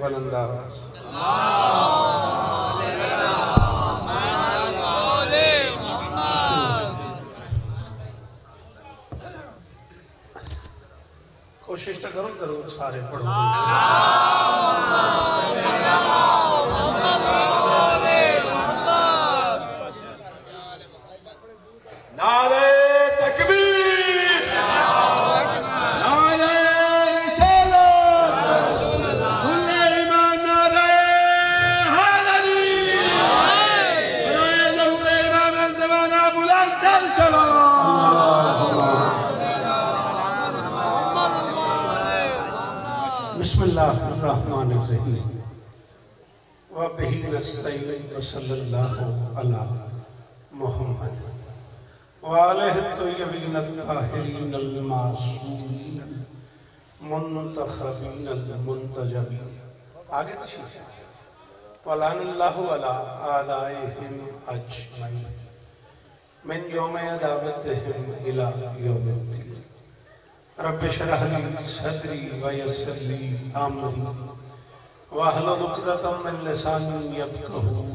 बलंदा कोशिश तो करो ज़रूर सारे पढ़ो। सल्लल्लाहु अला मुहम्मद व आलिहि अत्ताहिरीन अल मासूमीन अल मुंतखबीन अल मुंतजबीन आगे तशरीफ़ वलानल्लाहु अला आदाइहिम अजमईन मिन यौम अदावतिहिम इला यौमिद्दीन रब शरह ली सदरी व यस्सिर ली अमरी वाहलुल उक़दतम मिन लिसानी यफ़क़हू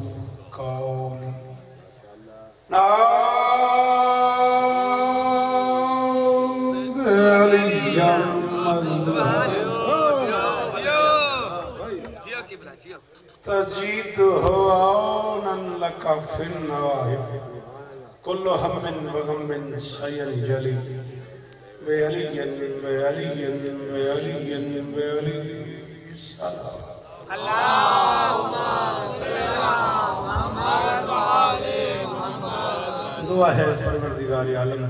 मज़हर तजीद हो लका फिन नवाहिब कुल्लु हम्मिन व गम्मिन सयन जली वे अलियन वे अलियन वे अलियन वे अली सलाम दुआ है, परवरदिगार आलम।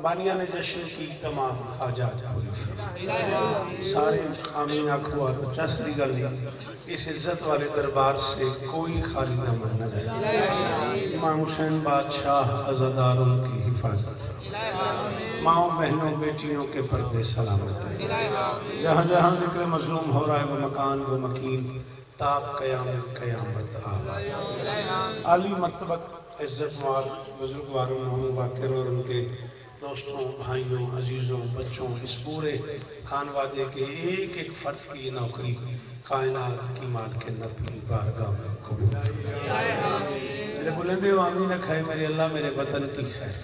बानिया ने जश्न की तमाम पूरी सारे आमीन आखुआ तो चसरी गल इस इज़्ज़त वाले दरबार से कोई खाली न मरना जाए। इमाम हुसैन बादशाह अजादारों की हिफाजत माओ, बहनों, बेटियों के पर्दे सलामत रहे। जहाँ जहाँ ज़िक्र मजलूम हो रहा है, वो मकान, वो मकीन ताक कयामत कयामत आली मरतबत इज़्ज़त वार बुज़ुर्ग वारों वाकिर और उनके दोस्तों, भाइयों, अजीज़ों, बच्चों, इस पूरे खानवादे के एक एक फर्द की नौकरी कायनात की माल के नबी बारगाह में कबूल मेरे बुलंदे आमी न खाए मेरे अल्लाह मेरे वतन की खैर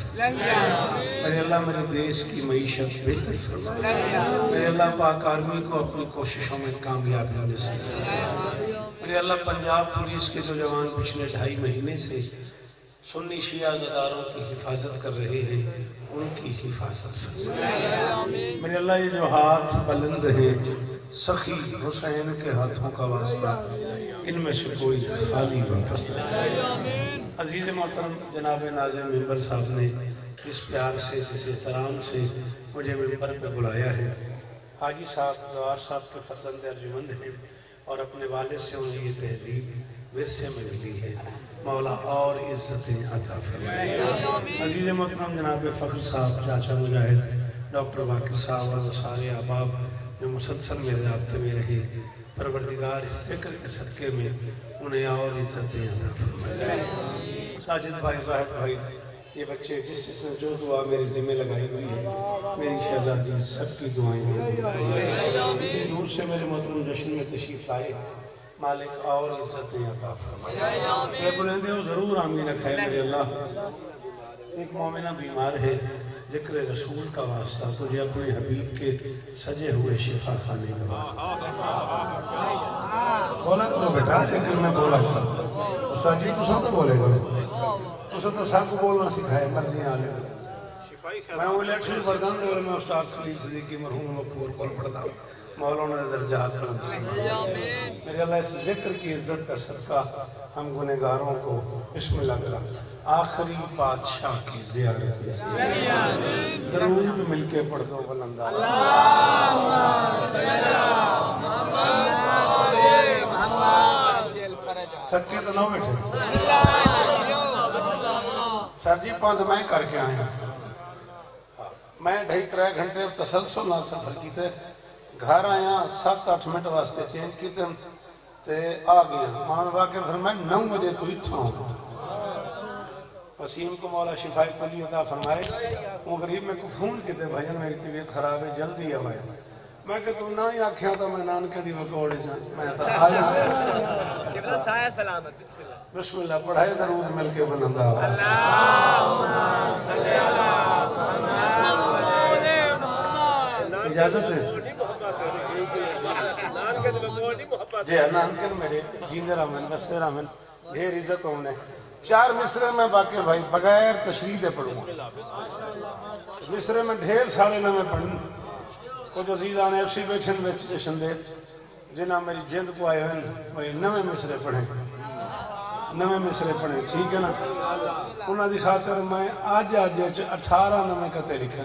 मेरे अल्लाह मेरे देश की मीशत बेहतर मेरे अल्लाह पाक आर्मी को अपनी कोशिशों में कामयाबी नसीब मेरे अल्लाह पंजाब पुलिस के जो जवान पिछले ढाई महीने से सुन्नी शिया जदारों की हिफाजत कर रहे हैं उनकी हिफाजत। मेरे अल्लाह ये जो हाथ बुलंद है सखी हुसैन के हाथों का वास्ता इनमें से कोई खाली वापस अज़ीज़ मोहतरम जनाब नाजिम मेंबर साहब ने इस प्यार से इस एहतराम से मुझे मेंबर पे बुलाया है। हाजी साहब गवार साहब के फर्जंद अर्जुमंद हैं और अपने वालिद से उन्हें ये तहजीब विरसे में मिली है। मौला और इज्जतें अता फरमाए। अज़ीज़ मोहतरम, जनाब फ़ख्र साहब, चाचा मुजाहिद, डॉक्टर वाकिर साहब और सारे अहबाब जो मुसलसल मेरे रबते में रहे, परवरदिगार इस फ़िक्र के सदक़े में उन्हें और इज्जतें अता फरमाए। साजिद भाई, वाहिद भाई, ये बच्चे जिस जिसने जो दुआ मेरे जिम्मे लगाई हुई है, मेरी शहजादी सबकी दुआएँ दूर से मेरे मोहतरम जश्न में तशरीफ़ लाए मालिक और इज्जतें अता फरमाए। ये बुलंदे ज़रूर आमीन खाए मेरे अल्लाह। एक मोमिना बीमार है ज़िक्र रसूल का वास्ता तुझे अपने हबीब के सजे हुए शिफा खाने का वास्ता। बोला तो बेटा ज़िक्र में बोला। साजी तो सब तो बोलेगा। उसे तो सबको बोलना सिखाए मर्ज़ी आले मैं वो इलेक्शन वर्दन दौर में उस्ताद खलील सदीकी मरहूम मकबूल कौन पढ़ता ज़िक्र की इज़्ज़त का सदका हम गुनहगारों को बिस्मिल्लाह करा। आखिरी बादशाह की जियारत। दरूद मिलके पढ़ दो बुलंदा थके तो ना बैठे। सर जी पंध मैं करके आया मैं ढाई त्रै घंटे तसलसल नाल सफ़र किते। घर आया सत अठ मिनट वास्ते चेंज किते ते आ गया मामे वाके मैं नौ बजे तू इतना वसीम को मौला शिफाई पली अदा फरमाए वो गरीब मेरे को फ़ोन किते भाई मेरी तबीयत खराब है जल्दी आ भाई मैं कि तू ना ही आख्या तो मैं नानके दी वकोड़े जा मैं तो आया किबला साया सलामत बिस्मिल्लाह। बिस्मिल्लाह पढ़ाए दरूद मिलके बनंदा अल्लाहुम्मा सल्ली अला मुहम्मद। इजाज़त है? जी नानकन मेरे जींदे रहमन बसते रहमन ढेर इज़्ज़त होने चार मिसरे में बाकी भाई बगैर तशरीह के पढ़ूँगा। मिसरे में ढेर सारे नवे पढ़ूं। कुछ अजीजा ने एफसी बैठन विच जशन दे जिन्हें मेरी जिंद को आए हैं भाई नवे मिसरे पढ़े। नवे मिसरे पढ़े ठीक है ना? उन्होंने खातर मैं अज अज अठारह नवे कते लिखे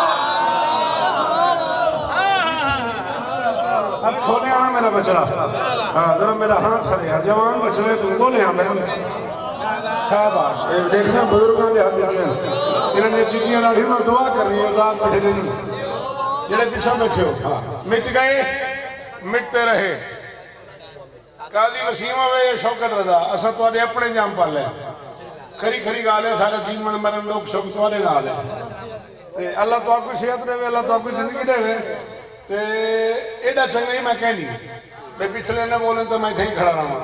अब खोने आ मेरा बचड़ा हाँ जरा मेरा हाथ खड़े यार। जवान बचड़े तुमको बोले आ मेरा शाबाश। देखना बुज़ुर्गों के हाथ जाने इन्होंने चिट्ठियाँ लाठी में दुआ करनी है तो आप बैठे नहीं। जेड़े पीछे बैठे हो। हाँ। मिट गए, मिटते रहे। काजी वसीम वे शौकत रजा। असा तो अपने जाम पाले खरी खरी गाल है, सारे जीवन मरण लोग शौक तो गाल है। अल्लाह तो आपको सेहत देवे, अल्लाह तो आपको ज़िंदगी देवे। ते एडा चंगा ही मैं कहनी भाई पिछले ने बोले तो मैं इतने खड़ा रहा।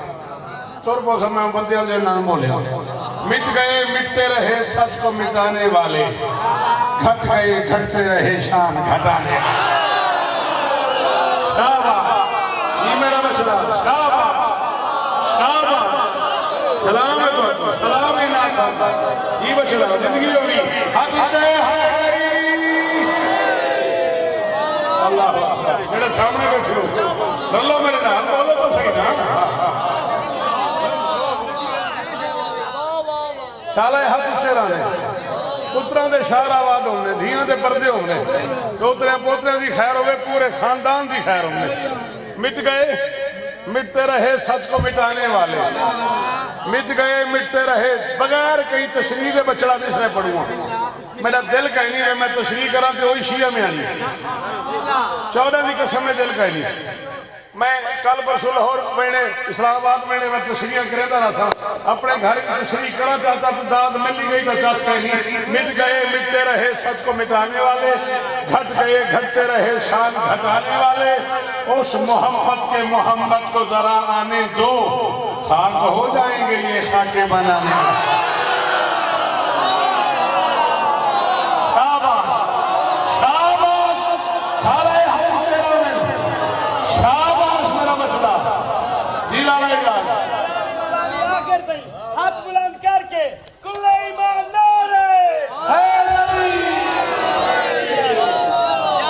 तुर को समय बंदे ने बोले। मिट गए, मिटते रहे, सच को मिटाने वाले। घट गए, घटते रहे, शान घटाने ये मेरा मसला। शाबा शाबा सलाम सलाम ही ना था। ये मसला। ज़िंदगी होगी हाथ ऊँचा है। मेरे सामने बैठे हो। लल्लो मेरे नाम बोलो तो सही ना। शाला हथ उच्चे रहने पुत्रां दे शाहराबाद होने धियाँ दे पर्दे होने। दोतरे पोतरे की खैर होवे, पूरे खानदान की खैर होने मिट गए, मिटते रहे सच को मिटाने वाले। मिट गए, मिटते रहे, बगैर कहीं तशरीह के बचड़ा जिसने पढ़ूँगा मेरा दिल कहीं नहीं है मैं तशरीह करा तो वही शिया में आनी चौदह की कसम में दिल कहीं नहीं मैं कल परसों लाहौर मैंने इस्लामाबाद मैंने मैं तशरीह करेंदा ना था। अपने घर की तशरीह करा चाहता तो दाद मिल गई तो चस नहीं मिट गए, मिटते रहे सच को मिटाने वाले। घट गए, घटते रहे शान घटाने वाले। उस मोहम्मद के मोहम्मद को जरा आने दो। खाक हो जाएँगे ये खाके बनाने। वाले शाबाश शाबाश सारे हम चेहरा में शाबाश मेरा बचड़ा जिला इलाज आखिर पे हाथ बुलंद करके कुल्ले ईमान नारे या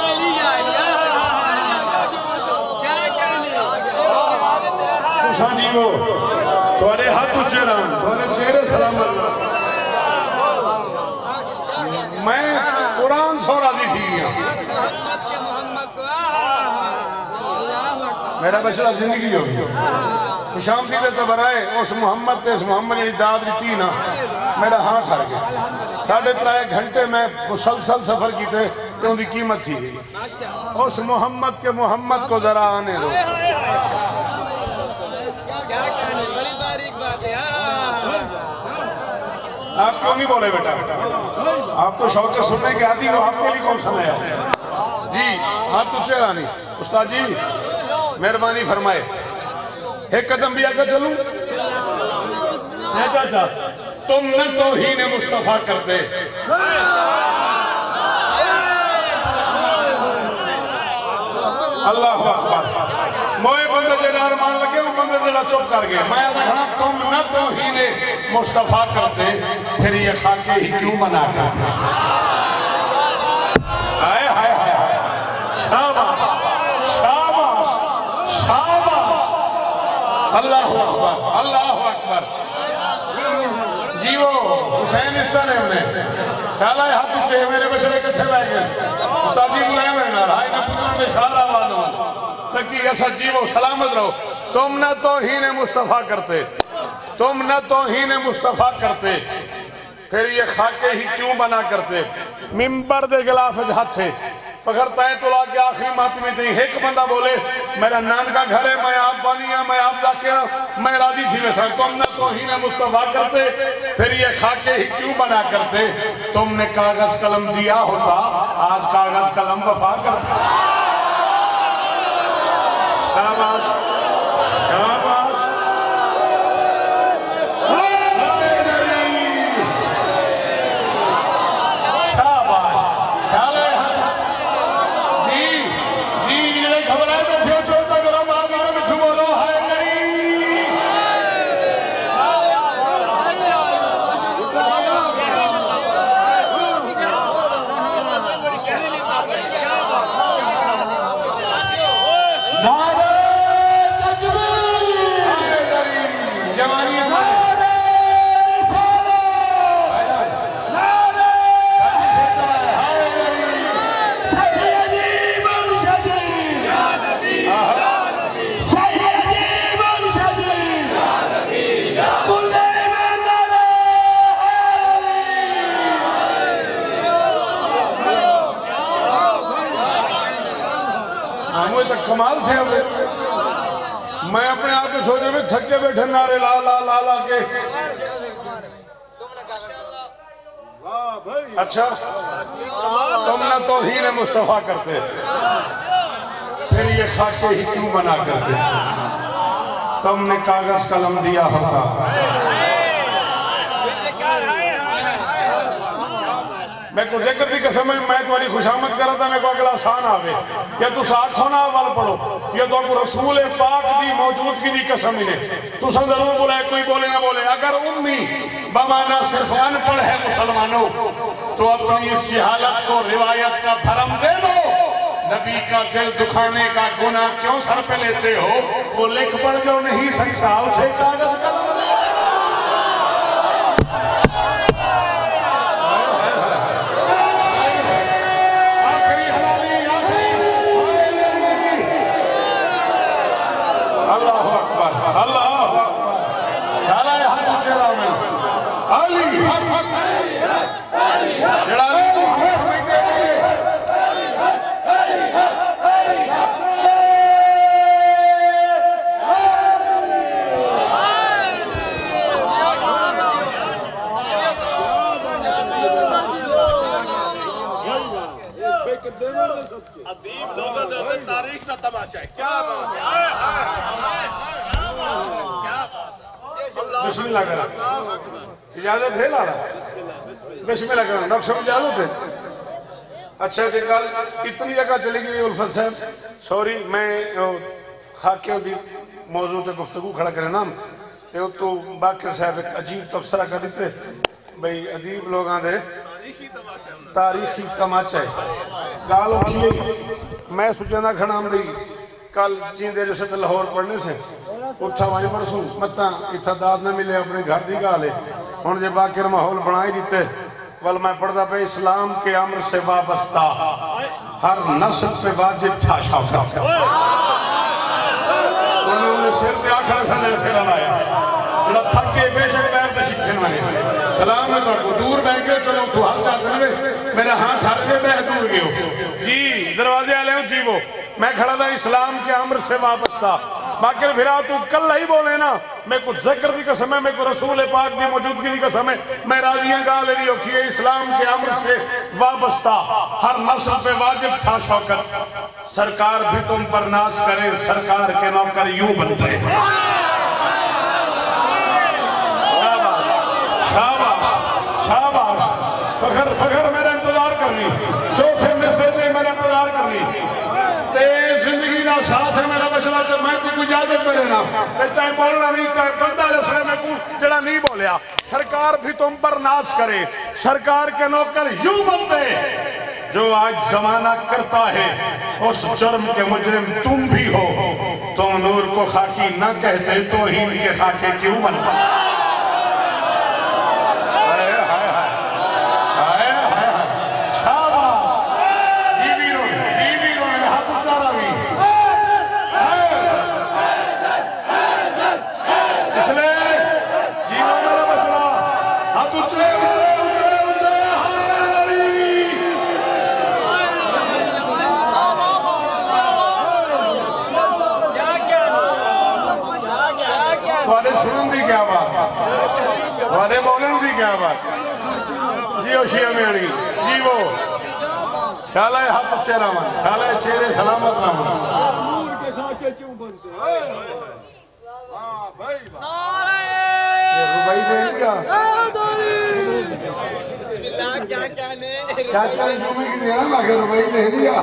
अली या या क्या कहने तुसा जीवो थोड़े हाथ ऊँचे रहन थोड़े चेहरे सलामत मैं कुरान सो राज़ी थी गया मोहम्मद को मेरा बचड़ा ज़िंदगी हो गई खुशाम दी तो बराए, उस मोहम्मद ते उस मोहम्मद ने दाद दी ना, मेरा हाथ हर गया। साढ़े त्रै घंटे मैं मुसलसल सफ़र किए तो उनकी कीमत थी उस मोहम्मद के मोहम्मद को जरा आने दो। है हाँ। आप क्यों नहीं बोले बेटा? आप तो शौक से सुनने के आदि हो, आपके लिए कौन सा नया? जी, हाथ ऊँचे रानी उस्ताद जी मेहरबानी फरमाए। एक कदम भी आकर चलूँ? है चाचा तुम न तो ही ने मुस्तफ़ा करते अल्लाह मोए बंदे जेड़ा अरमान लगे वो बंदे जेड़ा चुप कर गए। मैं कहा तुम न तो ही ने मुस्तफ़ा करते फिर ये खाके ही क्यों मना करते हाय हाय हाय हाय शाबाश शाबाश शाबाश अल्लाह अकबर अल्लाह अकबर। जीवो, हुसैन इस तरह में शाला हाथ ऊँचे मेरे बछड़े कट्ठे बैठ गए। उस्ताद जी बुलाए मेरे नाल, हाय ना पुत्र ने शाला वालो तकी ऐसा जीवो, सलामत रहो। तुम न तो ही ने मुस्तफ़ा करते। तुम न तो ही ने मुस्तफ़ा करते। फिर ये खाके ही क्यों बना करते? मिंबर दे गिलाफ हाथ। पकड़ तय तुला के आखिरी मातमी नहीं एक बंदा बोले, मेरा नान का घर है, मैं आप बानी हूँ, मैं आप जाके मैं राज़ी थी मैं सर तुमने तो ही ना मुस्तफ़ा करते, फिर ये खाके ही क्यों बना करते? तुमने कागज़ कलम दिया होता, आज कागज़ कलम वफा करता। शाबाश। थक बैठे नारे ला ला ला ला के। अच्छा। तुमने तो ही ने मुस्तफ़ा करते। फिर ये खाके ही क्यों बना करते? तुमने कागज़ कलम दिया होता। मैं कुछ ज़िक्र की कसम है, मैं तुम्हारी खुशामद करा था मेरे को अगला आसान आवे। या तुस आखो ना वाल पढ़ो, या तो रसूल पाक दी मौजूदगी दी कसम ने। तू ज़रूर बोले कोई बोले ना बोले। अगर उम्मी बमाना सिर्फ़ अनपढ़ है मुसलमानों तो अपनी इस जहालत को रिवायत का भरम दे दो। नबी का दिल दुखाने का गुना क्यों सर पे लेते हो? वो लिख पढ़ जो नहीं सकता उसे कागज़ कलम बिस्मिल्लाह करा। इजाज़त है लाला बिस्मिल्लाह करा। डॉक्टर साहब इजाज़त है अच्छा कल इतनी जगह चली गई उल्फत साहब। सॉरी मैं खाकियों की मौजूद से गुफ्तगु खड़ा करें तो साहब एक अजीब तबसरा कर दिते। भाई, अजीब लोग आते तारीखी तमाचा है। गाल मैं सोचा खड़ा कल जींदे तो लाहौर पढ़ने से। उठा वहीं परसों मत्ता इतना दाद न मिले अपने घर की गाल है हूँ जे बाकी माहौल बना ही वल मैं पढ़ता पे इस्लाम के अमर से वाबस्ता हर नस्ल पे वाजिब था शाफा उन्होंने सिर से आखिर सने सिर लाया बड़ा थक बेशक पैर तो शिक्षण वाले सलाम है तो दूर बह गए चलो तू हाथ चाह कर मेरा हाथ हर के बह दूर गयो जी दरवाजे वाले हो जीवो मैं खड़ा था इस्लाम के अमर से वापस बाकी फिर तू कल ही बोले ना, मैं कुछ ज़िक्र की कसम है, मैं को रसूल पाक की मौजूदगी की कसम है, मैं राजियाँ गा ले रही औखी इस्लाम के अमर से वाबस्ता, हर नस्ल पे वाजिब था शौकत। सरकार भी तुम पर नाश करे, सरकार के नौकर यूँ बनते। शाबाश शाबाश फखर फखर मेरा इंतज़ार करनी चौथे मिसरे से मेरा इंतज़ार करनी ते का साथ है मेरा मसला जो मैं कोई इजाज़त करे ना। ते चाहे बोलना नहीं, चाहे बंदा जैसे मैं को जड़ा नहीं बोलिया। सरकार भी तुम पर नाश करे। सरकार के नौकर यूँ बनते जो आज जमाना करता है। उस जुर्म के मुजरिम तुम भी हो। तुम नूर को खाकी न कहते तो ही इनके खाके क्यों बनता? क्या बात। जियो शिया मेड़ी जीवो। शाला हक चेहरा मन शाला चेहरे सलामत ना चाचा ने जुमे की दिया मगर रुपये की नहीं दिया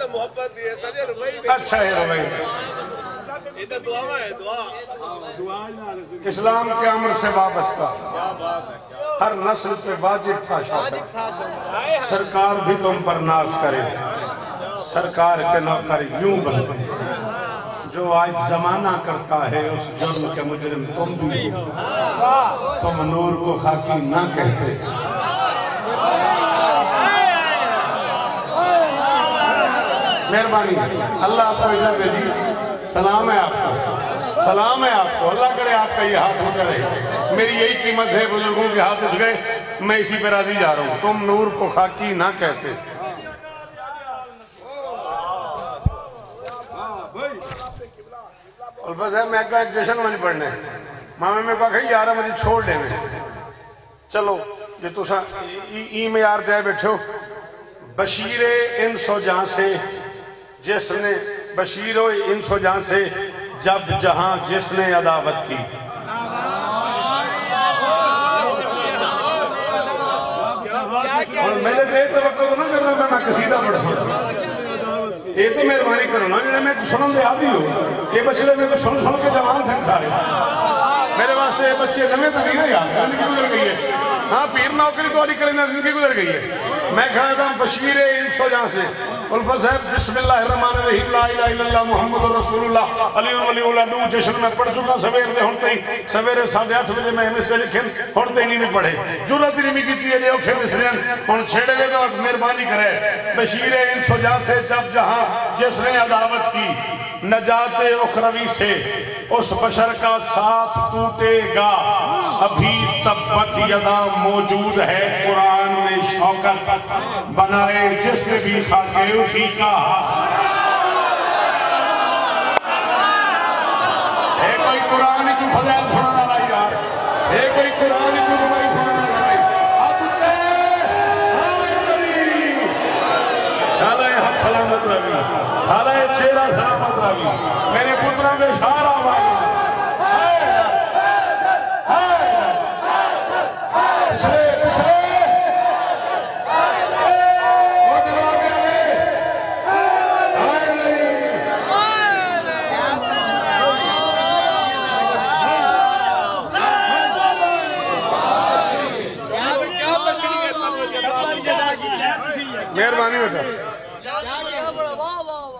तो मोहब्बत दी है सर रुपये अच्छा है रुपये इस्लाम के अमर से वाबस्ता। हर नस्ल पे वाजिब था शासन सरकार भी तुम पर नाश करे। सरकार के नौकर यूँ बनते जो आज जमाना करता है उस जुर्म के मुजरिम तुम भी हो। तुम नूर को खाकी ना कहते। मेहरबानी। अल्लाह आपको इज़्ज़त दे जी सलाम है आपको। सलाम है आपको। अल्लाह करे आपका ये हाथ ऊँचा रहे। मेरी यही कीमत है बुज़ुर्गों के हाथ उठ गए। मैं इसी पे राज़ी जा रहा हूँ। तुम नूर को खाकी ना कहते। मैं पढ़ने मामे में कहा यार मुझे छोड़ देने चलो ये तुसा ई, में यार दे बैठे बशीरे इन सौ जहाँ से जिसने बशीरो इन सौ जहाँ से जब जहाँ जिसने अदावत की। और तो ये ना करना कसीदा ये तो मेहरबानी करो ना मैं दे आदि हो। ये बच्चे मेरे को सुन सुन के जवान थे सारे। मेरे वास्ते बच्चे नवे तो नहीं यार गई है? हाँ पीर नौकरी तो अड़ी करें ज़िंदगी गुजर गई है। मैं खड़ा था बशीर सौ जहाँ से। उल्फा साहब इल्लल्लाह मुहम्मदुर रसूलुल्लाह। अली वली उला नू जश्न में पढ़ चुका सवेर में हुन तई सवेरे 8:30 बजे मैं एमएस लिखन हुन तई नहीं भी पढ़े। जुरत ही नहीं कीती है औखे मिसरियन हुन छेड़े वे तो मेहरबानी करे। बशीर इन सौ जहाँ से, जब जहाँ जिसने अदावत की, नजात उखरवी से, उस बशर का साथ टूटेगा। अभी तब्बत यदा मौजूद है कुरान में शौकत बनाए, जिसने भी खाके उसी का। कोई कुरान चु फजैल वाला यार कोई कुरान सलामत रवी चेहरा सलामत मेरे पुत्रों के शार पिछले पिछले वो जवाब आगे हाय नहीं क्या तशरीह है तब मेहरबानी बेटा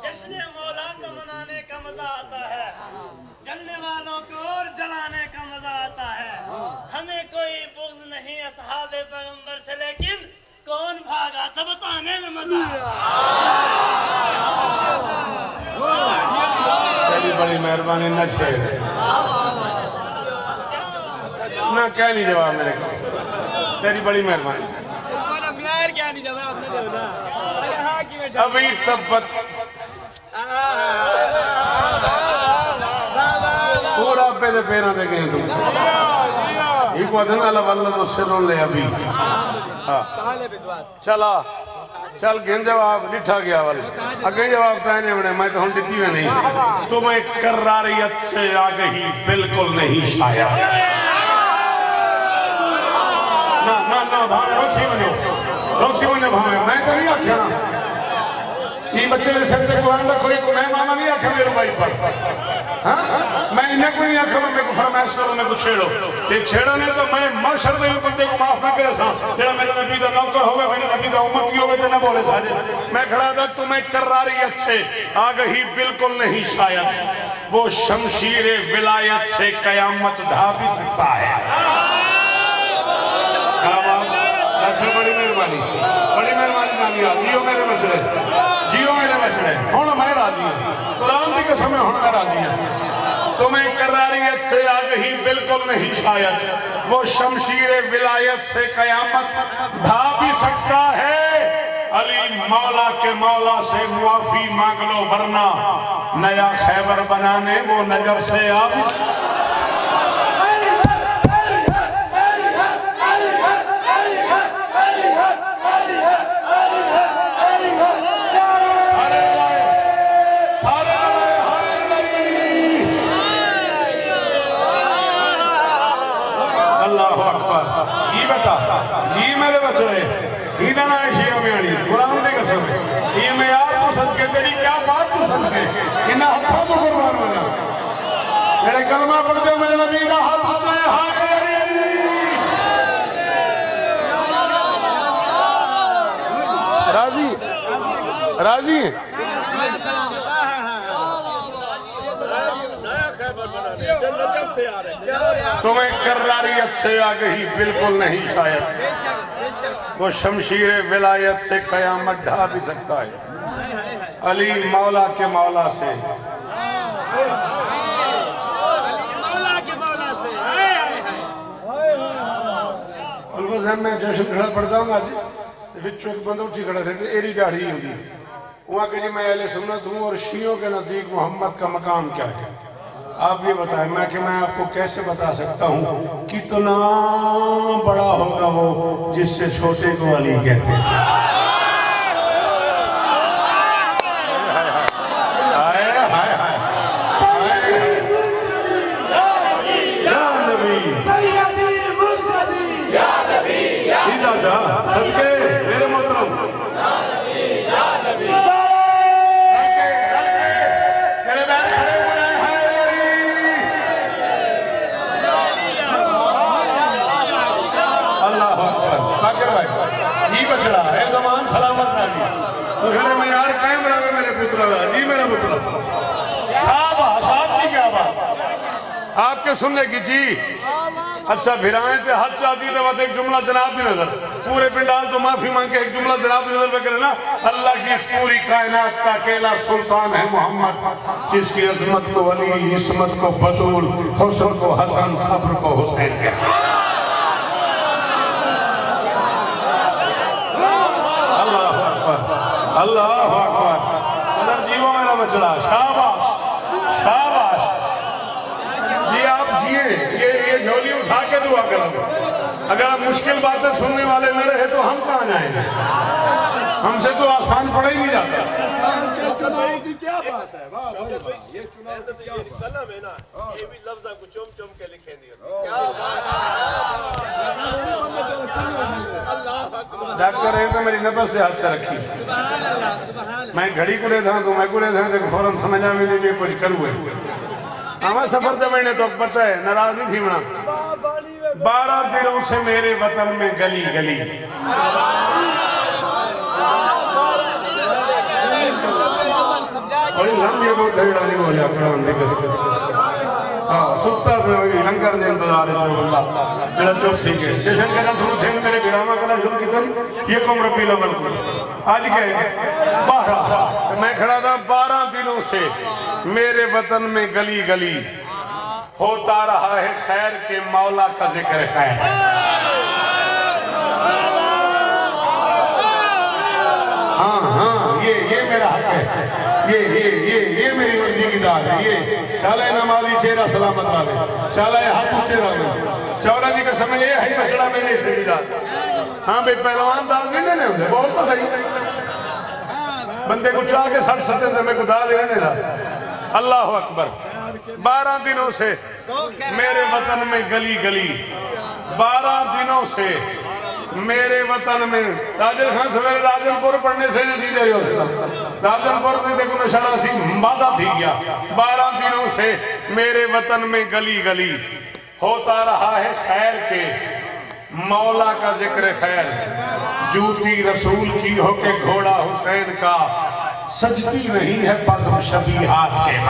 जश्न मौला को मनाने का मज़ा आता है जलने वालों को और जलाने का मज़ा आता है हमें कोई असहाबे पैगंबर से लेकिन कौन भागा तो बताने में मज़ा तेरी बड़ी मेहरबानी न छेड़ ना कह नहीं जवाब मेरे को तेरी बड़ी मेहरबानी अभी तब्बत पूरा पे दे पे गए तुम एक वज़न अला वल्ला तो सिरों ले अभी चला चल गें जवाब डिठा गया वाल अगे जवाब तय नहीं बने मैं तो हम दिती में नहीं तुम्हें करारियत से आ गई बिल्कुल नहीं शायद ना ना ना भावे रोसी बनो रोसी बने भावे मैं तो नहीं आख्या ये बच्चे ने सिर का कोई मैं मामा नहीं आख्या मेरे भाई पर। हाँ? मैं इन्हें कोई नहीं आख्या मेरे को फरमाइश करो मेरे को छेड़ो। ये छेड़ो नहीं तो मैं माशर दे बंदे को माफ़ ना करे सा जेड़ा मेरे नबी दा नौकर होवे मेरे नबी दा उम्मती होवे, ते ना बोले साजे मैं खड़ा था, तुम्हें करारियत से आ बिल्कुल नहीं शायद। वो शमशीर विलायत से कयामत ढा भी सकता है? अच्छा बड़ी मेहरबानी। बड़ी मेहरबानी कामयाब जियो मेरे मसले मसले हूँ मैं राज़ी हूँ कुरान की कसम हूँ मैं राज़ी हूँ तुम्हें करारियत से आगही बिल्कुल नहीं शायद वो शमशीर विलायत से कयामत ढा भी सकता है अली मौला के मौला से मुआफी मांग लो वरना नया खैबर बनाने वो नज़र से आ जी मेरे बच्चे इधर ना शिया दी कसम। ये मैं यार तू सदके तेरी क्या बात तू सदके इन्हें हथों को कुर्बान बना मेरे कलमा पढ़ते मेरे नबी का हाथ उठाए हाय। राज़ी राज़ी नया खैबर बनाने ये नज़र से आ रहे तुम्हें कर्रारियत से आ गई बिल्कुल नहीं शायद। वो शमशीर विलायत से कयामत ढा भी सकता है। अली मौला के मौला से। मैं जश्न खड़ा पढ़ता हूँ चौक बंद उठी खड़ा थे तो एरी दाढ़ी होगी। वहाँ के जी मैं अहले हूँ और शियों के नज़दीक मोहम्मद का मकाम क्या है? आप ये बताए मैं कि मैं आपको कैसे बता सकता हूँ? कितना बड़ा होगा वो जिससे छोटे को अली कहते हैं। आपके सुनने की जी। अच्छा भिराए थे हद चाहती थे बात एक जुमला जनाब भी नज़र। पूरे पिंडाल तो माफ़ी मांग के एक जुमला जनाब भी नज़र पे करे ना। अल्लाह की इस पूरी कायनात का अकेला सुल्तान है मोहम्मद, जिसकी अजमत को अली, इसमत को बतूल, हुसन को हसन सफ़र को हुसैन कहते हैं अल्लाह अकबर अल्लाह अकबर उधर जीवो मेरा बचड़ा शाबाश शाबाश जी आप जिए ये ये झोली उठा के दुआ करो। अगर आप मुश्किल बातें सुनने वाले न रहे तो हम कहाँ जाएँगे? हमसे तो आसान पड़ा ही नहीं जाता। क्या बात है वाह भाई वाह ये कलम ना ये भी लफ्ज आपको चुम चुम के लिखे दिए क्या बात अल्लाह अकबर डॉक्टर तो मेरी नफस से हाथ से रखी। मैं घड़ी को ले था तो मैं को ले था तो फ़ौरन समझ आ मेरे लिए कुछ करूँ हमें सफ़र तो मैंने तो पता है, नाराज़ नहीं थी मना बारह दिनों से मेरे वतन में गली गली। बड़ी लंबी बहुत झगड़ा नहीं बोलिया मेरा चुप ठीक है। जशन के नाम सुनो थे मेरे गिरामा करा शुरू की तन ये कम रबी लवल को आज है बारह। तो मैं खड़ा था बारह दिनों से। मेरे वतन में गली गली होता रहा है खैर के मौला का ज़िक्र खैर हाँ हाँ ये ये मेरा हक है। ये ये ये ये मेरी मर्ज़ी की दाल है। ये, शाला नमाजी चेहरा सलामत वाले। शाला हाथ वाले चौरा जी का समय ये है मसला सही दाल हाँ भाई, पहलवान दाल नहीं होते बहुत तो सही। बंदे को चाह के सकते थे मेरे को दाल रहने दा अल्लाह अकबर। बारह दिनों से मेरे वतन में गली गली। बारह दिनों से मेरे वतन में राजन खान सवेरे राजनपुर पढ़ने से नहीं सीधे हो सकता राजनपुर में देखो नशाला सी वादा थी गया बारह दिनों से मेरे वतन में गली गली। होता रहा है खैर के मौला का ज़िक्र खैर। जूती रसूल की हो के घोड़ा हुसैन का सजती नहीं है पसम शबी हाथ के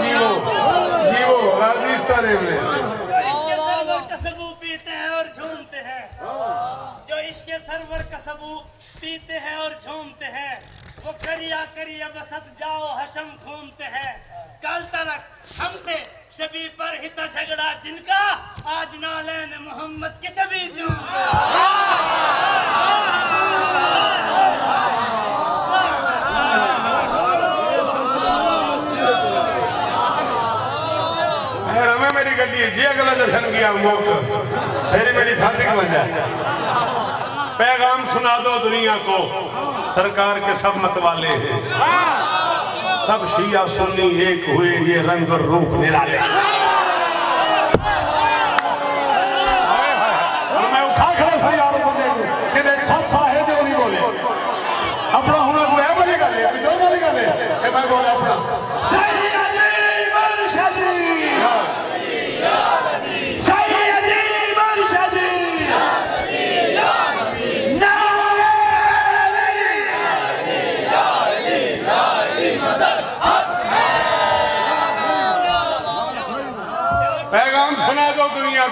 जीवो जीवो आदि सारे में और झूमते हैं जो इश्क सरवर का पीते हैं और झूमते हैं, वो करिया करिया बसत जाओ, हशम घूमते हैं। कल तक हमसे शबी पर हित झगड़ा, जिनका आज नालैन मोहम्मद के शबी झूम मेरी गड्डी जे, अगला दर्शन किया मौका तेरी मेरी साथी बन जाए। पैगाम सुना दो दुनिया को, सरकार के सब मत वाले हैं। सब शिया सुन्नी एक हुए, ये रंग और रूप निराले। अपना हुनर को है बड़ी गल है जो बड़ी गल है मैं बोला अपना।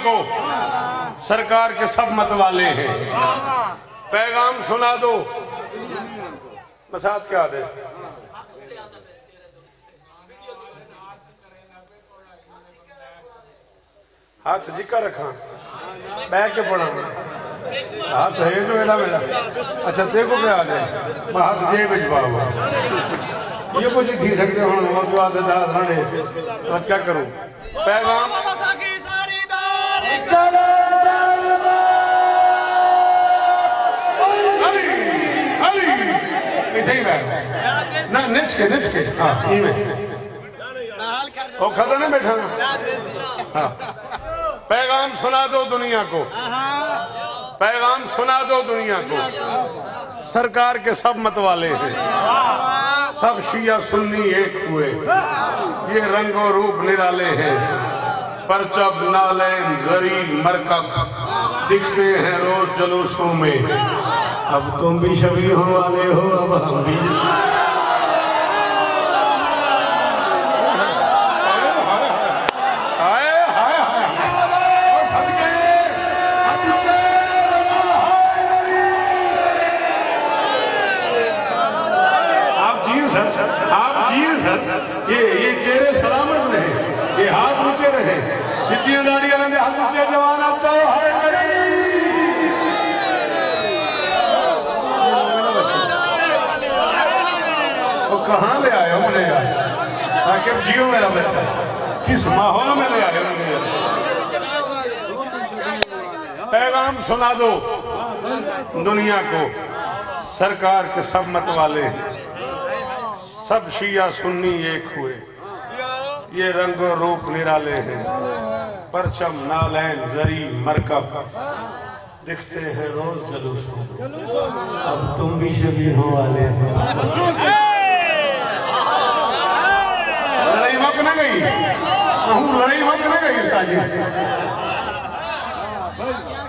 को। सरकार के सब मत वाले हैं। पैगाम सुना दो। मसाज क्या दे। हाथ जिका रखा। बह के पढ़ा हाथ है जो एड़ा मेरा। अच्छा को क्या आ जाए हाथ जेब में पाऊँ ये कुछ थी, सकते हो और जो आदत राणे तो क्या करूँ? पैगाम ना निच हाँ बैठा हाँ पैगाम सुना दो दुनिया को पैगाम सुना दो दुनिया को सरकार के सब मत वाले हैं सब शिया सुन्नी एक हुए ये रंगो रूप निराले हैं परचब नालैन जरी मरकब। दिखते हैं रोज जलूसों में। अब तुम भी छवि हो वाले हो, अब हम भी। जियो मेरा बच्चा? किस माहौल में ले आए पैगाम सुना दो दुनिया को, सरकार के सब मत वाले। सब शिया सुन्नी एक हुए। ये रंग रूप निराले हैं। परचम, नालैन, जरी, मरकब। दिखते हैं रोज जलूसों। अब तुम भी शबी हो वाले हो। मक न गई हूँ लड़ाई मक न गई साजी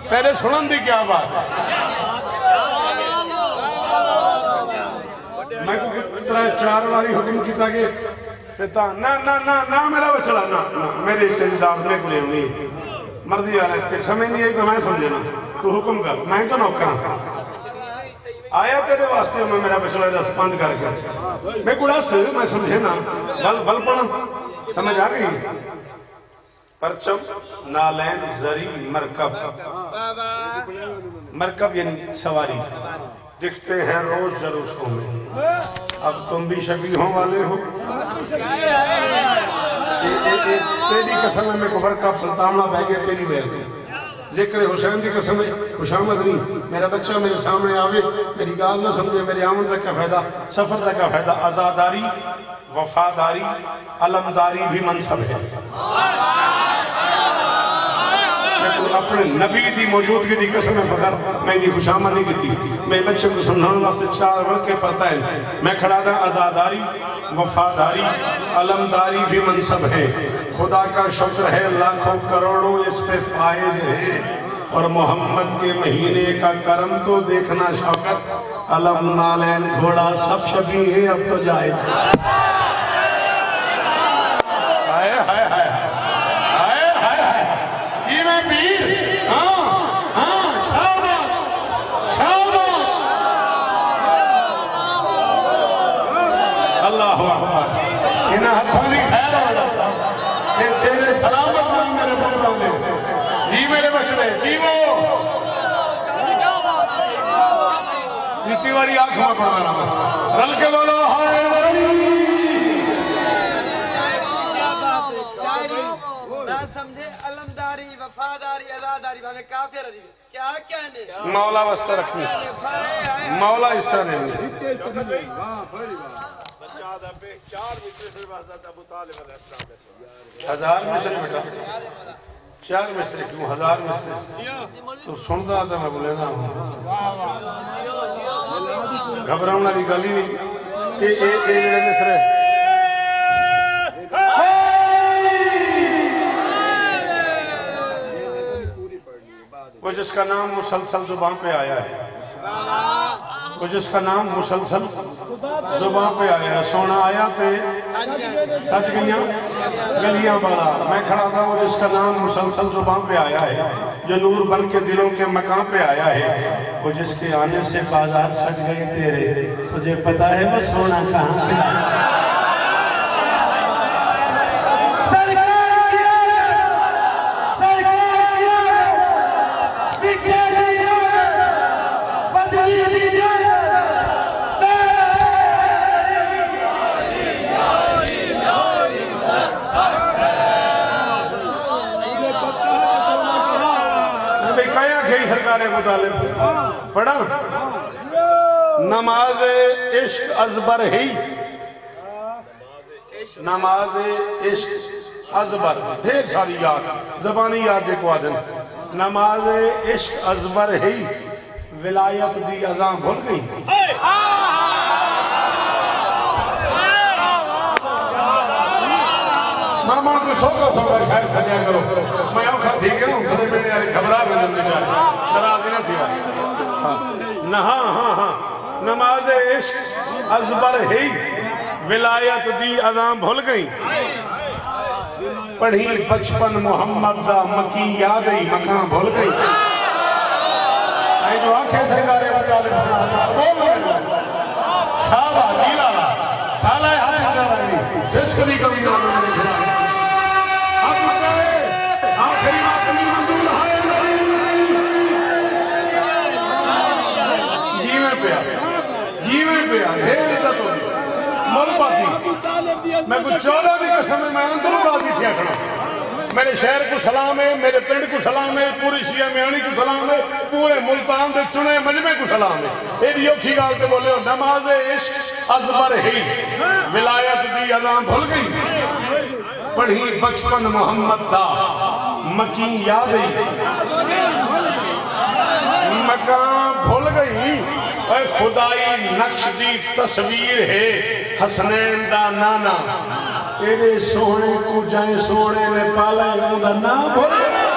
पहले सुनन दी क्या बात मैं तरह चार बारी हुक्म किया कि पिता ना ना ना ना मेरा बचड़ा ना ना, मेरे से हिसाब ने कोई नहीं मर्दी आ रहे समझ नहीं आई तो मैं समझना। तू हुक्म कर, मैं तो नौकर आया तेरे वास्ते, मैं मेरा बचड़ा दस बंद करके। मैं कुड़ा से, मैं समझे ना। बल बल पड़ा समझ आ गई? परचम, नालैन, जरी, मरकब। मरकब यानी सवारी। दिखते हैं रोज जलूसों में। अब तुम भी शबी हो। वाले हो तेरी कसम है, मेरे को पलतावना बह गया तेरी बह ज़िक्र हुसैन की कसम है, खुशामद नहीं। मेरा बच्चा मेरे सामने आवे, मेरी गाल ना समझे, मेरे आमद का क्या फ़ायदा? सफ़र का क्या फ़ायदा? आजादारी, वफादारी, अलमदारी भी मनसब है। अपने नबी की मौजूदगी की कसम बगैर मैं इनकी खुशामद नहीं की मेरे बच्चे को समझाने वास्ते चार वर्ग के पता है। मैं खड़ा था, आजादारी, वफादारी, अलमदारी भी मनसब है। खुदा का शुक्र है, लाखों करोड़ों इस पे फायज है। और मोहम्मद के महीने का करम तो देखना शौकत। अलम नालैन घोड़ा सब शबी है, अब तो जाए मिसरे जीवो। नीति वाली आँख में पड़ा रहा। रल के बोलो हाय समझे अलमदारी वफादारी अदादारी भावे काफिर क्या कहने? मौला वास्ता रखनी। मौला इस तरह नहीं। चार मिसरे से हज़रत अलैहिस्सलाम में बेटा क्यों? हज़ार मिसरे तो सुनता तो मैं बोले ना। घबराने वाली गल ही नहीं। वो जिसका नाम मुसलसल ज़ुबान पे आया है। वो जिसका नाम मुसलसल ज़ुबान पे आया है। सोना आया ते सच गईया गलियाँ वाला। मैं खड़ा था वो जिसका नाम मुसलसल ज़ुबान पे आया है, जो नूर बन के दिलों के मकान पे आया है वो जिसके आने से बाज़ार सज गए तेरे। तुझे पता है वो सोना कहाँ पे अजबर ही नमाज़ इश्क अजबर ढेर सारी याद जबानी याद जे को आदन नमाज़ इश्क अजबर ही विलायत दी अजाम भूल गई मामा को सोगा सोगा खैर सजा करो मैं औखा थी के हूँ सदे मेरे घबरा में जन बेचारे डरा के थी ना हाँ हाँ हाँ नमाज़ इश्क, अजबर ही। विलायत दी अजाम भूल गई। पढ़ी बचपन मोहम्मद दा मकी याद ही मकान भूल गई। जो आँखें सरकारे बजा बोल शाबा जीला साला है चाला इसकरी कभी ना पाती मैं कुछ चौदह की कसम मैं अंदर बाजी थी खड़ा मेरे शहर को सलाम है, मेरे पिंड को सलाम है, पूरी शिया म्याणी को सलाम है, पूरे मुल्तान के चुने मजमे को सलाम है। ये भी औखी गाल ते बोले, नमाज़ इश्क अजबर ही। विलायत दी अजाम भूल गई। पढ़ी बचपन मोहम्मद दा मकी याद ही। गई ओए खुदाई नक्श की तस्वीर है। हसनैन का नाना। एडे सोने को जाए सोहने ने पाला भूल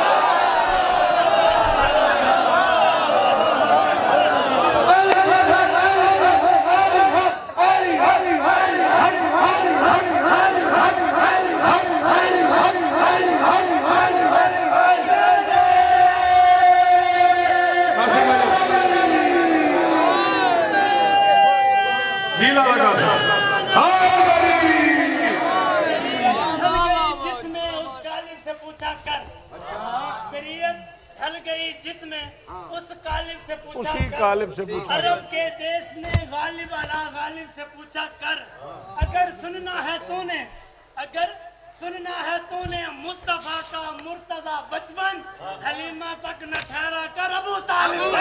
गई जिसमें उस कालिब से पूछा उसी कर। कालिब से पूछा अरब के देश में गालिब अला गालिब से पूछा कर। अगर सुनना है तूने अगर सुनना है तूने मुस्तफ़ा का मुर्तजा बचपन हलीमा तक न ठहरा कर अबू तालिब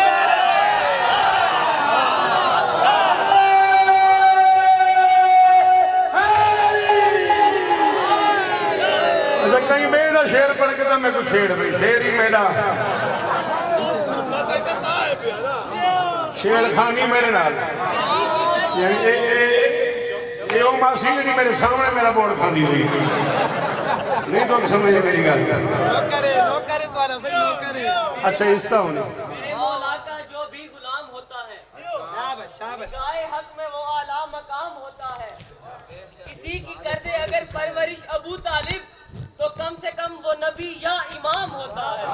अच्छा कहीं मेरा शेर पढ़ के तो मैं कुछ छेड़ भाई शेर ही मेरा बस इतना ना है पिया ना शेर खानी मेरे नाल ये ये ये- ये ओ मासी मेरी मेरे सामने मेरा बोर्ड खानी हुई नहीं तो समझ मेरी गल करे नो करे तो आना सही नो करे अच्छा इस तरह होनी मौला का जो भी गुलाम होता है शाबाश शाबाश गाय हक में वो आला है किसी की कर दे अगर परवरिश अबू तालिब तो कम से कम वो नबी या इमाम होता है।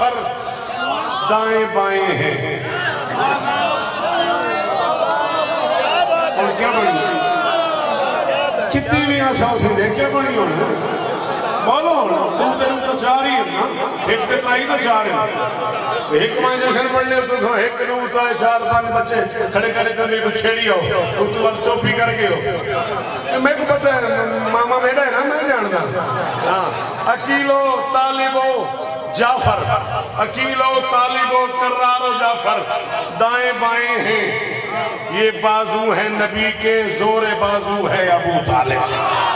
कर्रारो दाएँ बाएँ हैं। और क्या बनी? कितनी भी आशा से देख बनी होना? बोलो तू तेन तो चार ही है ना। एक ते ट्राई तो चार है। एक माँ जैसे पढ़ने तो सो एक नू तो चार पाँच बच्चे। खड़े करे तो भी कुछ छेड़ी हो तू तो वाल चौपी करके हो मेरे को पता है, मामा मेरा है ना, मैं जानता हाँ। अकीलो तालिबो जाफ़र। अकीलो तालिबो कर्रारो जाफ़र। दाएँ बाएँ हैं। ये बाजू है नबी के, जोरे बाजू है अबू तालिब।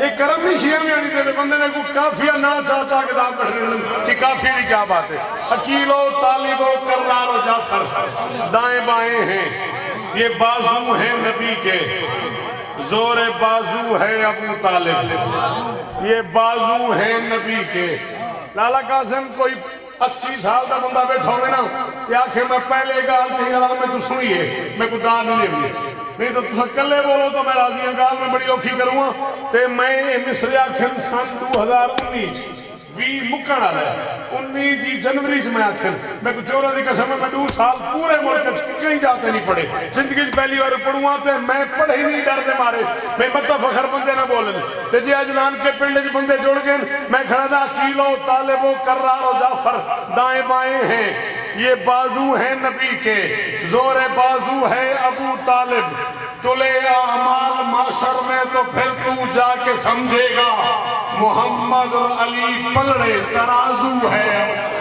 ये करम नहीं, शिया में आनी तेरे बंदे ने को काफिया ना चाह चाह के दाम बैठने कि काफ़ी की क्या बात है? अकीलो तालिबो कर्रारो जाफ़र। दाएँ बाएँ हैं। ये बाजू हैं नबी के। ज़ोर बाजू है अबू तालिब। ये बाजू हैं नबी के। लाला कासिम कोई अस्सी साल का बंदा बैठा हो ना तो आखे मैं पहले गाल कही गल मैं तू सुनिए, मैं कोई दाल नहीं लेनी नहीं तो तुम कले बोलो तो मैं राज़ी गाल में बड़ी औखी करूँगा। तो मैं मिसरे आखिर सन 2019 भी मुक्कण वाला है 19 दी जनवरी च मैं आखन मैं को चोरा दी कसम, मैं दो साल पूरे मुल्क कहीं जाते नहीं पढ़े। ज़िंदगी पहली बार पढ़ूँगा ते मैं पढ़े नहीं डर दे मारे। मैं बता फखर बंदे ना बोलन। ते जे अज नानके पिंड बंदे जुड़ गए मैं खड़ा था अकीलो, तालिबो कर्रारो जाफ़र, दाएँ बाएँ हैं। ये बाजू है नबी के। जोरे बाजू है अबू तालिब। तुले अमाल माशर में तो फिर तू जाके समझेगा। मोहम्मद और अली पलड़े तराजू है।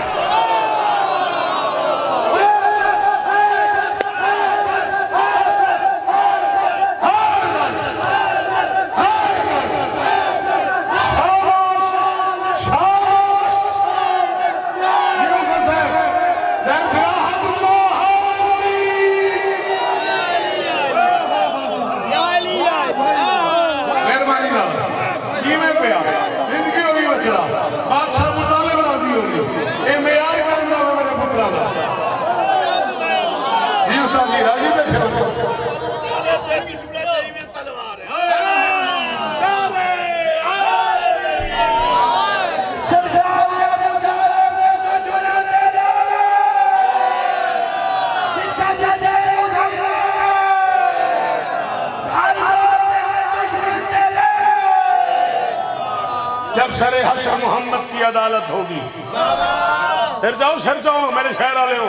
की अदालत होगी। सिर जाओ सिर जाओ, मेरे शहर वाले हो।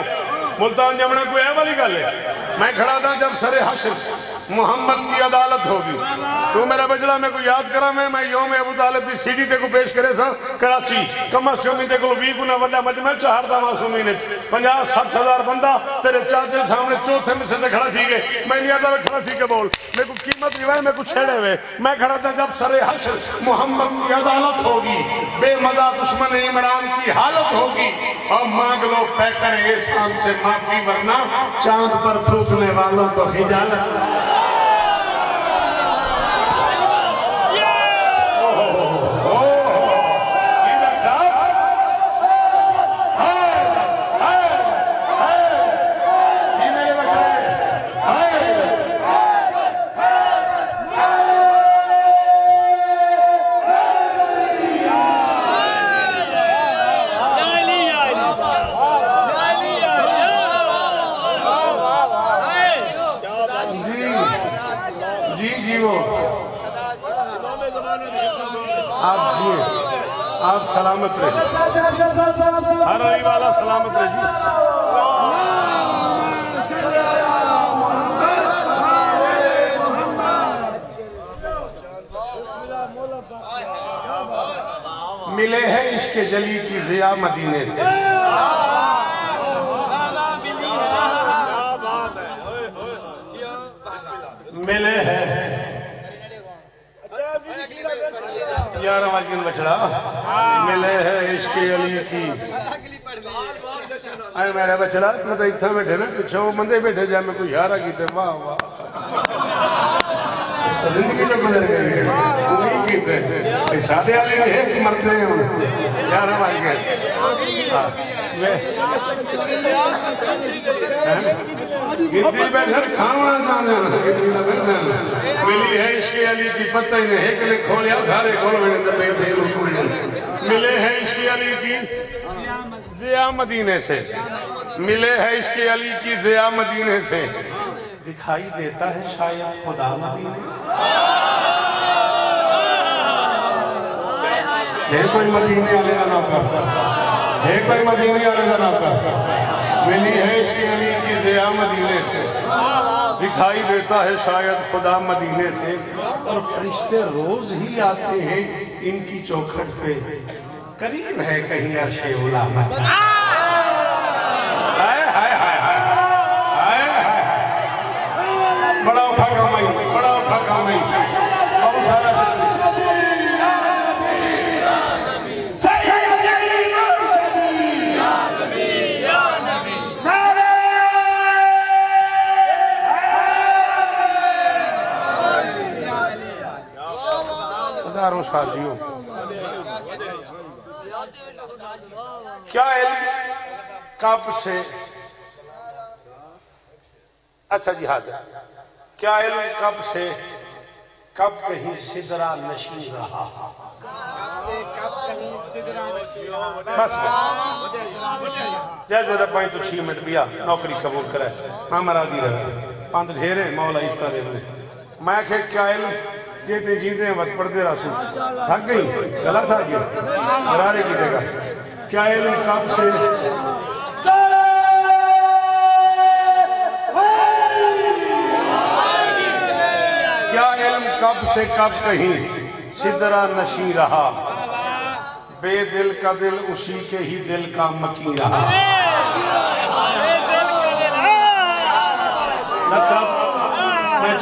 मुल्तान जमना कोई है वाली गल है? मैं खड़ा था जब सरे हशर मोहम्मद की अदालत होगी। तू मेरा बजला मैं को याद करा, मैं मैं योम अबू तालिब की सीडी ते को पेश करे सा, कराची। कम अज कम ते को 20 गुना वड्डा मजमा चार दा मासूमी ने 50 60 हज़ार बंदा तेरे चाचे सामने चौथे में से खड़ा थी गए मैं नहीं आता खड़ा थी के बोल। मेरे को कीमत भी मैं को छेड़े हुए मैं खड़ा था जब सरे हशर मोहम्मद की अदालत होगी। बेमजा दुश्मन इमरान की हालत होगी। और मांग लो पैकर एहसान से माफ़ी वरना चाँद पर थूकने वालों को हिजालत। था मदीने से। मिले हैं। यार, आवाज़ के बछड़ा? मिले है इश्क अली की। अरे, मेरा बछड़ा, तू तो इतना बैठे ना कुछ बंदे बैठे जा, मैं कुछ यारा की वाह वाह। ज़िंदगी तो में बदल गई है। है हैं यार हाँ, गिद्दी बैठर जाने गिद्दी ना मिली है इसके अली की पत्ता ही एक ने सारे खोल मिले हैं इसके अली की जिया मदीने से। मिले है इसके अली की जिया मदीने से। दिखाई देता है शायद खुदा मदीने से। है कोई मदीने वाले का नौकर है कोई मदीने वाले का नौकर मिली है इसकी अली की जिया मदीने से। दिखाई देता है शायद खुदा मदीने से। और फरिश्ते रोज ही आते हैं इनकी चौखट पे। करीब है कहीं अर्शे उला साल जियो क्या इल्म कब से? अच्छा जी हाँ क्या इल्म कब से? कब कहीं सिदरा नशी रहा? बस जैसे जब पाई तो छह मिनट बिया नौकरी कबूल करे हाँ मैं राज़ी रहे पंत ढेरे, मौला इस तरह मैं क्या ये ते जीते हैं वत पढ़ते रहा सू थक गई? गलत था गई गरारे की। जगह क्या इल्म कब से क्या इल्म कब से कब कहीं सिदरा नशी रहा? बेदिल का दिल उसी के ही दिल का मकी रहा। साहब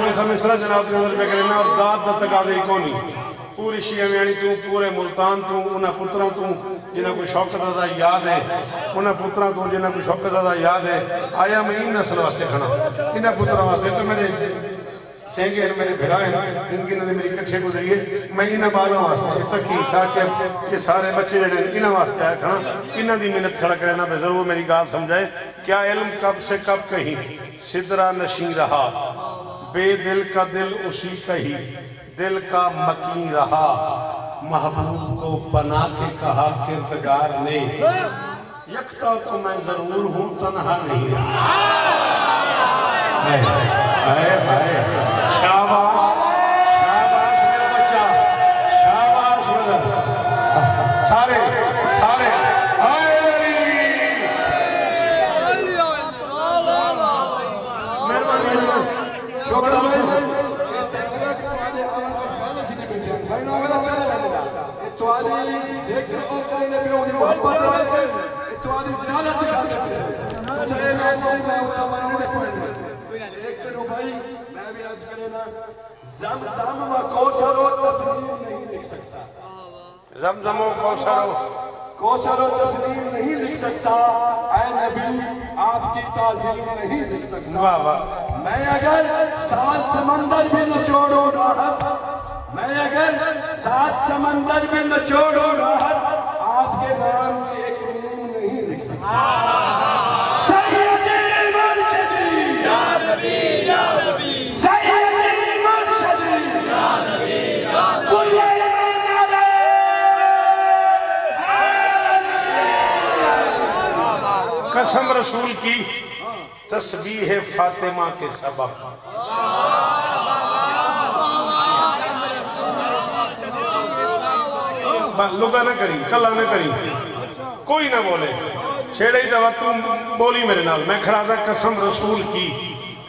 मिसरा जनाब की नज़र में करना और दाद द तकादे कोनी। पूरी शिया मियाणी तू, पूरे मुल्तान तू, उन्हें पुत्रा तू, जिन्हें कोई शौकत अदा याद है, उन्हें पुत्रा तू, जिन्हें कोई शौकत अदा याद है, आया मैं इन नस्ल वास्ते खड़ा। इन्हें पुत्रा वास्ते तो मेरे सेंगे हैं मेरे भिरा है, ज़िंदगी ने मेरी कट्ठे गुजरी है, मैं इन्हें बालों वास्ते तक ही साके ये सारे बच्चे जड़े इन्हें वास्ते आया खड़ा। इन्हें दी मेहनत खड़ा करे ना ज़रूर मेरी गाल समझाए। क्या इल्म कब से कब कहीं, सिदरा नशी रहा बेदिल का दिल उसी का ही, दिल का मकी रहा। महबूब को बना के कहा किरदगार ने, यकता तो मैं ज़रूर हूँ, तनहा नहीं हाय हाय हाय शाबाश जमजमो कौसरो कौशल। और तस्लीम नहीं लिख सकता ऐ नबी आपकी ताजीम नहीं लिख सकता वाह वाह। मैं अगर सात समंदर भी निचोड़ो राहत मैं अगर सात समंदर भी निचोड़ो राहत आपके नाम की एक नीम नहीं लिख सकता। कसम रसूल की, तस्बीह फातिमा के सबक लुगा ना करी, कला ना करी। कोई ना बोले। छेड़े ही दवा तुम बोली मेरे नाल। मैं खड़ा था कसम रसूल की,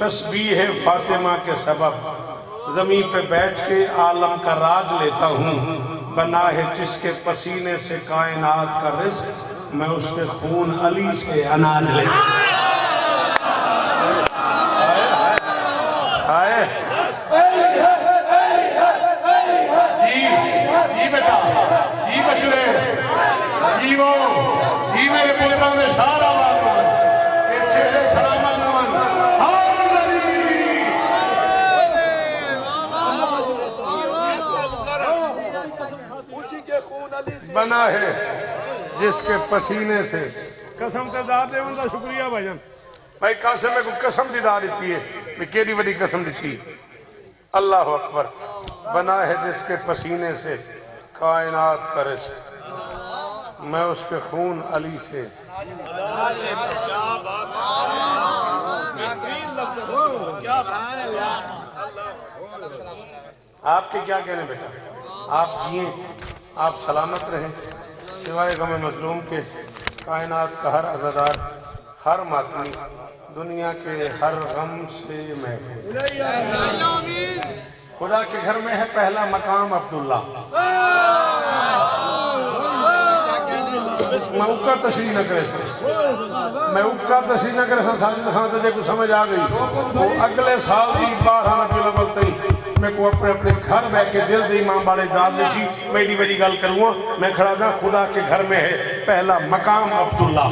तस्बीह फातिमा के सबक ज़मीन पे बैठ के आलम का राज लेता हूँ। बना है, जिसके पसीने से कायनात का रिस्क मैं उसके खून अली से अनाज लेता बना है जिसके पसीने से। कसम ते दार देवन शुक्रिया भाईजान भाई कासिम को कसम दी दार दी है। मैं केड़ी बड़ी कसम दी अल्लाह अकबर। बना है जिसके पसीने से कायनात का रिस्क मैं उसके खून अली से। आपके क्या कहने बेटा? आप जिए। आप सलामत रहें। सिवाय गम मजलूम के, कायनात का हर अजादार हर मातमी, दुनिया के हर गम से महफूज। खुदा के घर में है पहला मकाम अब्दुल्ला मैं उक्का तशरी न करे सर मैं उक्का तशरी न करे सर सारी दसा तो जे को समझ आ गई। वो अगले साल की बारह रबी अव्वल तई। मैं को अपने अपने घर बह के दिल दी इमाम वाले जात नशी मेरी मेरी गल करूँगा मैं खड़ा था, खुदा के घर में है। पहला मकाम अब्दुल्ला।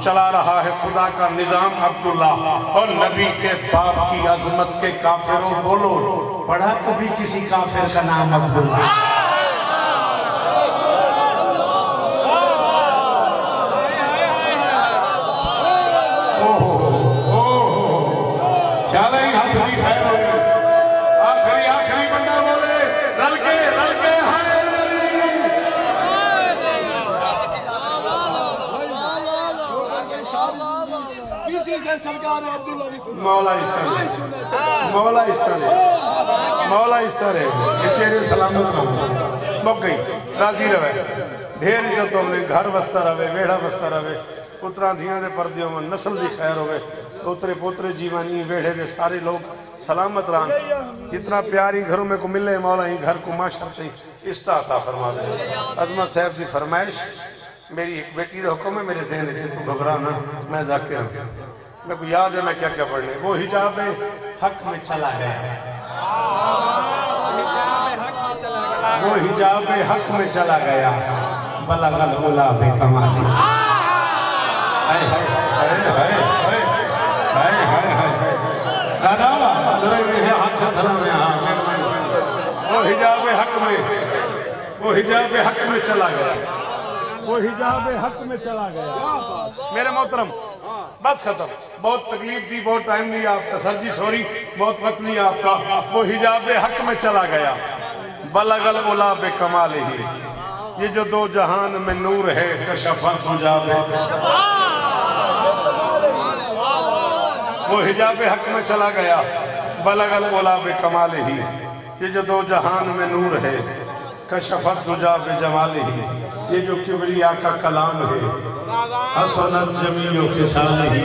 चला रहा है खुदा का निज़ाम अब्दुल्ला। और नबी के बाप की अजमत के काफिरों बोलो, पढ़ा कभी किसी काफिर का नाम अब्दुल्ला। अब्दुल्ला नहीं सुना मौला मौला इस्तान मौला इस्तान ये चेहरे सलामत रहो मुक गई। राज़ी रहे। ढेर इज़्ज़त होवे घर बसता रहे, वेड़ा बसता रहे। पुत्रा धियाँ दे पर्दियों में नस्ल दी खैर होवे। उतरे पोतरे जीवानी, वेड़े दे सारे लोग सलामत रहन। जितना प्यारी घरों में को मिले, मौला ही घर को माशा से इस्ता अता फरमावे। अजमत साहब की फरमाइश, मेरी एक बेटी का हुक्म है, मेरे जहन से तू घबरा ना, मैं जाकिर हूँ मेरे को याद है मैं क्या क्या पढ़ने। वो हिजाब हक में चला गया। वो हिजाब हक में चला गया। बला गल बोला भी कमाली हाँ, वो हिजाब वो हिजाब हक में चला गया। वो हिजाब हक में चला गया। मेरे मोहतरम, बस खत्म। बहुत तकलीफ़ दी, बहुत टाइम लिया आपका। सर जी सॉरी बहुत वक्त लिया आपका। वो हिजाब हक में चला गया। बलगल उला बे कमाल ही। ये जो दो जहान में नूर है हिजाब वो हिजाब हक में चला गया। बलगल उला बे कमाल ही। ये जो दो जहान में नूर है कशफत हिजाब जमाल ही। ये जो किबरिया का कलाम है, हसनत जमील साथ ही।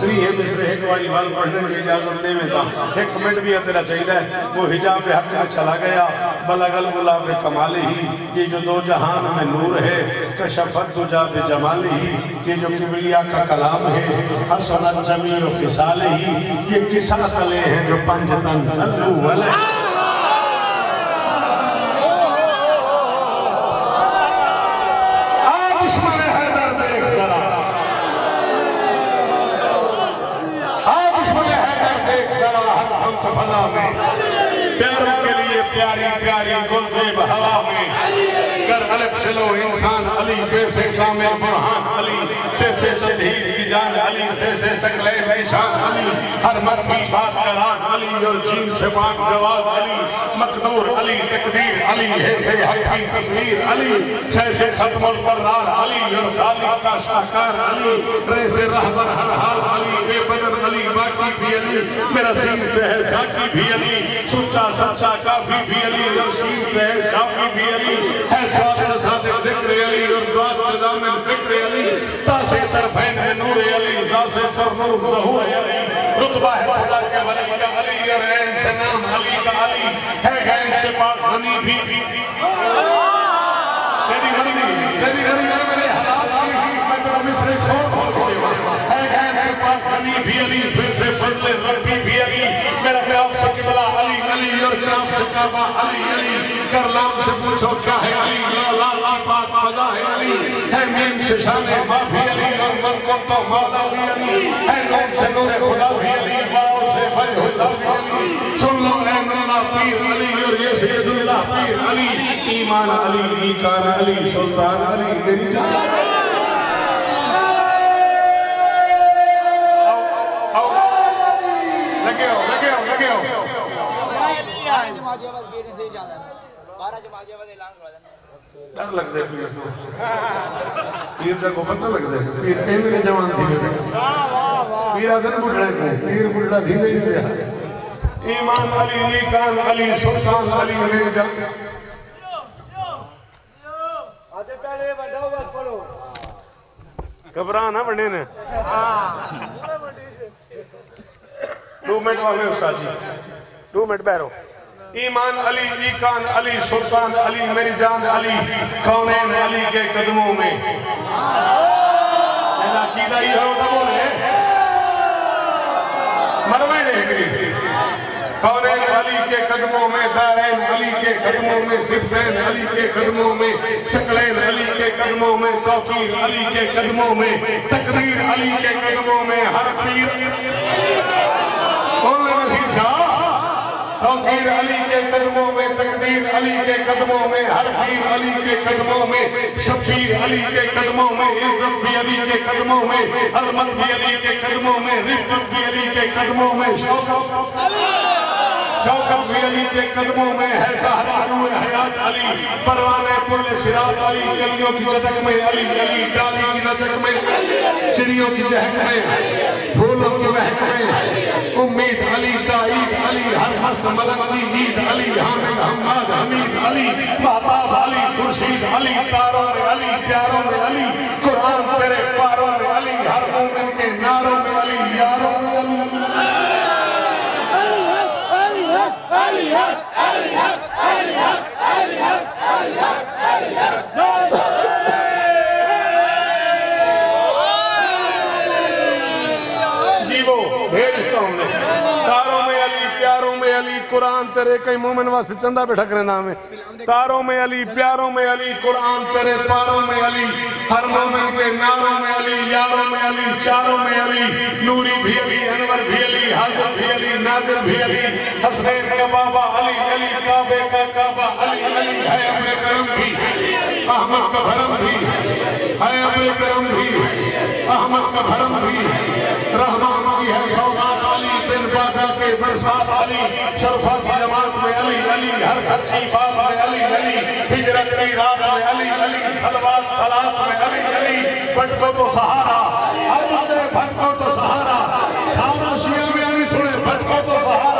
त्री है मिस्र एक बारी वाल पढ़ने की इजाज़त दे में था एक मिनट भी तेरा चाहिए वो हिजाब हक में चला गया। बलगल गुलाब कमाल ही। ये जो दो जहान में नूर है, कशफत दुजाब जमाल ही। ये जो किबरिया का कलाम है, हसनत जमील के साल ही। ये किसा तले हैं जो पंज तन सल्लू वाले आज दुश्मन हैदर देख जरा आज दुश्मन हैदर देख जरा हर फला में। प्यारों के लिए प्यारी प्यारी गुलजेब हवा में। कर अलफ चलो इंसान अली जैसे शामिल बुरहान अली जैसे तजहीर अली जैसे सकले निशान अली हर मर्फी बात का राज अली और जीन से पाक जवाब अली, मकदूर अली, तकदीर अली, है से हक की तस्वीर अली कैसे खत्म फरदार अली और खालिक का शाहकार अली कैसे रहबर हर हाल अली बेबदर अली, बाकी भी अली, मेरा सीन से है साकी भी अली, सच्चा सच्चा काफ़ी भी अली और सीन से है काफ़ी भी अली, है स्वाद से सादिक ज़िक्र अली और द्वाद से दामन फ़िक्र अली। तरफैन में नूर अली, जासे सर नूर ज़हूर अली। रुतबा है खुदा के वली का अली, और ऐन से नाम अली का अली। है गैन से पाक गनी भी। तेरी घड़ी तेरी घड़ी है मेरे हालात मैं तेरा मिसरे खोल खोल के है गैन से पाक गनी भी अली, फिर से फजले रब्बी भी अली। मेरा क्राफ से किबला अली अली, और क्राफ से काबा अली अली। कर लाम से पूछो, क्या है अली? ला ला ला, पाक फदा है अली। है मीम से शान माफ़ी अली और मन को तो मौला भी अली है नून से नूर खुदा भी अली वाओ से फजहुल्ला भी अली सुन लो है मुल्ला पीर अली और ये सैयदुल्लाह पीर अली ईमान अली ईकान अली सुल्तान अली मेरी जान लगे हो लगे हो लगे हो डर लगता पीर तो। पीर का को पता लगता है। पीर कहीं मेरे जवान थी पीर आदन बुढ़ा है। पीर बुढ़ा थी नहीं गया ईमान अली अली कान अली सुल्तान अली मेरे जल आधे पहले बढ़ाओ बस पढ़ो। घबरा ना बने ने। दो मिनट वाले उस्ताद जी। दो मिनट बैठो। ईमान अली, ईकान अली, सुल्तान अली, मेरी जान अली कौनैन अली के कदमों में? कौनैन अली के कदमों में? दारैन अली के कदमों में सिफसैन अली के कदमों में शकलैन अली के कदमों में, तौकीर अली के कदमों में, तकदीर अली के कदमों में, हर पीर कौन तौकीर अली के कदमों में, तकदीर अली के कदमों में, हर पीर अली के कदमों में शबीर अली के कदमों में, इज़्ज़त भी अली के कदमों में अजमत भी अली के कदमों में रिफत भी अली के कदमों में, शौकत भी अली के कदमों में है हयात अली, परवाने पुल सिरात अली, गलियों की चटक में अली अली, डाली की लचक में, चिड़ियों की चहक में, फूलों की में उम्मीद अली ताईद अली हर मस्त मलक की नींद अली हामिद हम्माद हमीद अली महताब अली खुर्शीद अली तारों में अली प्यारों में अली कुरान तेरे पारों में अली हर मोमिन के नारों में अली यारों में अली जी कुरान तेरे कई मोमिन वास्ते चंदा पे ठकरे नाम है। तारों में अली, प्यारों में अली, कुरान तेरे पारों में अली, हर मोमिन के नारों में अली यारों में अली, चारों में अली, नूरी भी अली, अनवर भी अली, हाजिर भी अली नादिर भी अली हसनैन का बाबा अली अली, काबे का काबा अली अली, है अपने करम भी, अहमद का भरम भी, है अपने करम भी, अहमद का भरम भी, रहमान की है सौगात अली करके बरसात अली शरफा की जमात में अली अली, हर सच्ची बात में अली अली, हिजरत की रात में अली अली, सलवात, सलात में अली अली, भटको तो सहारा अब ऊँचे भटको तो सहारा, सारा शिया में अली सुने, भटको तो सहारा।